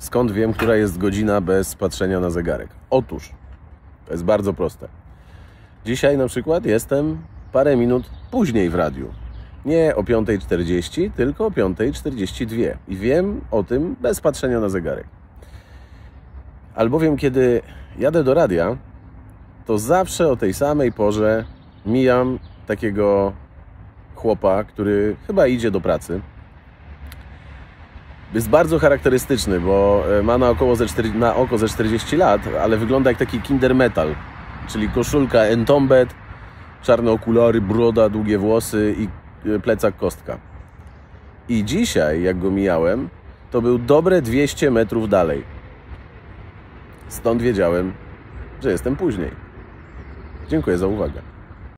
Skąd wiem, która jest godzina bez patrzenia na zegarek? Otóż, to jest bardzo proste. Dzisiaj na przykład jestem parę minut później w radiu. Nie o 5.40, tylko o 5.42. I wiem o tym bez patrzenia na zegarek. Albowiem, kiedy jadę do radia, to zawsze o tej samej porze mijam takiego chłopa, który chyba idzie do pracy. Jest bardzo charakterystyczny, bo e, ma na, około ze 4, na oko ze 40 lat, ale wygląda jak taki kinder metal, czyli koszulka entombed, czarne okulary, broda, długie włosy i e, plecak kostka. I dzisiaj, jak go mijałem, to był dobre 200 metrów dalej. Stąd wiedziałem, że jestem później. Dziękuję za uwagę.